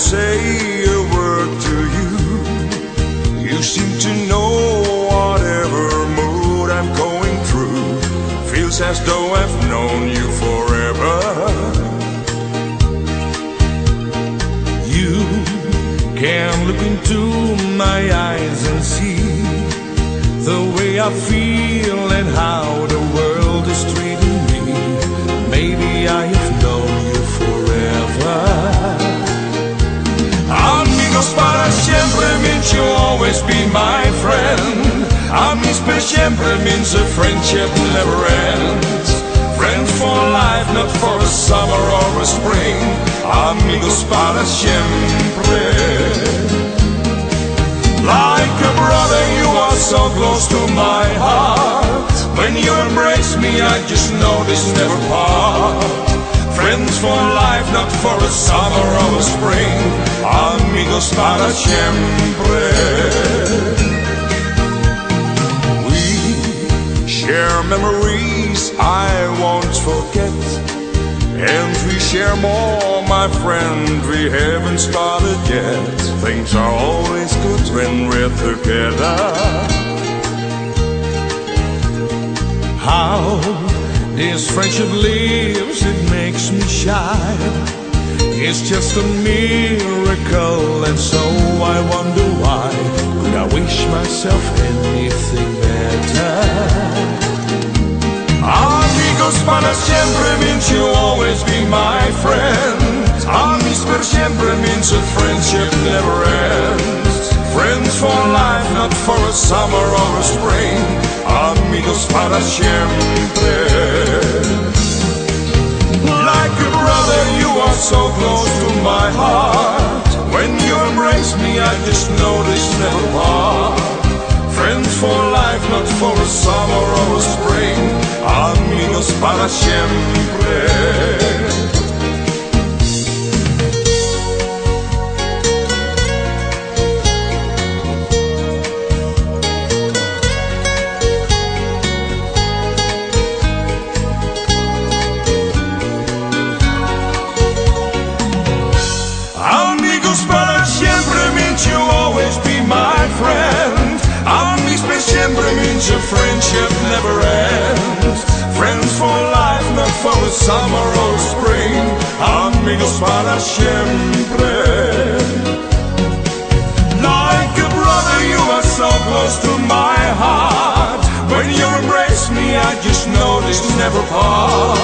say Amis per siempre means a friendship never ends. Friends for life, not for a summer or a spring. Amigos para siempre. Like a brother, you are so close to my heart. When you embrace me, I just know this never part. Friends for life, not for a summer or a spring. Amigos para siempre. Share memories I won't forget. And we share more, my friend, we haven't started yet. Things are always good when we're together. How this friendship lives, it makes me shy. It's just a miracle, and so I wonder why. Could I wish myself anything better? Amigos para siempre means you'll always be my friend. Amis per siempre means a friendship never ends. Friends for life, not for a summer or a spring. Amigos para siempre. Like a brother, you are so close to my heart. When you embrace me, I just know this never part. Friends for life, not for a summer or a spring. Amigos para siempre. Know this never part.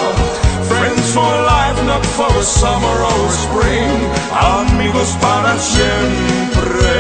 Friends for life, not for a summer or a spring. Amigos para siempre.